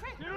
Quick!